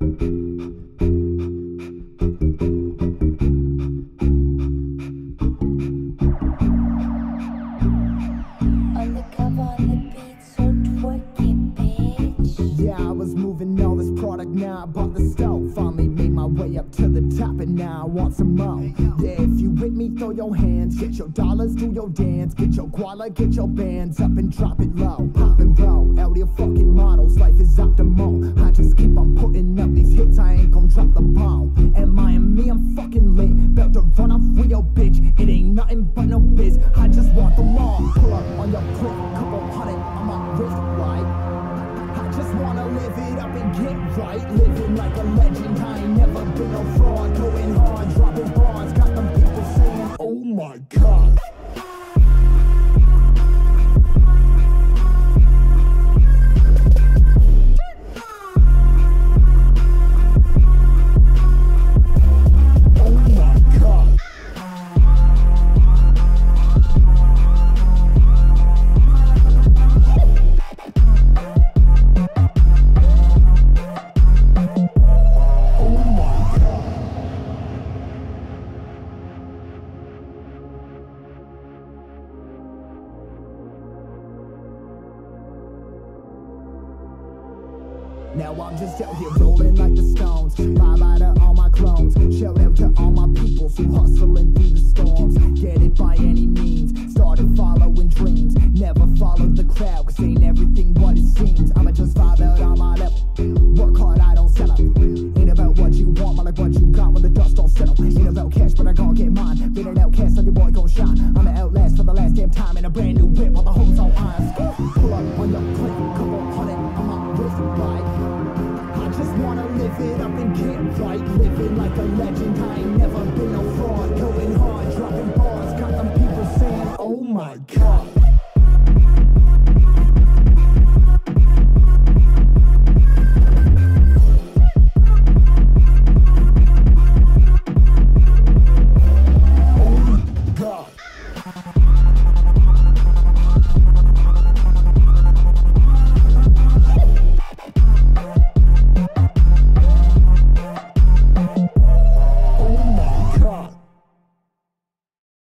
Yeah, I was moving all this product now. I bought the stove. Finally made my way up to the top, and now I want some more. Yeah, if you with me, throw your hands. Get your dollars, do your dance. Get your guala, get your bands up and drop it low. Pop and roll, out your fucking models. Life is optimal. Right. Living like a legend. Now I'm just out here rolling like the stones. Bye bye to all my clones. Shout out to all my people who hustling through the storms. Get it by any means. Started following dreams. Never followed the crowd, cause ain't everything what it seems. I'ma just vibe out on my level. Work hard, I don't settle. Ain't about what you want, more like what you got when the dust don't settle. Ain't about cash, but I gon' get mine. Been an outcast, so your boy gon' shine. I'ma outlast for the last damn time in a brand new whip. All the hoes on iron. Like a legend. I ain't never been no fraud. Going hard, dropping bars. Got them people saying, Oh my god.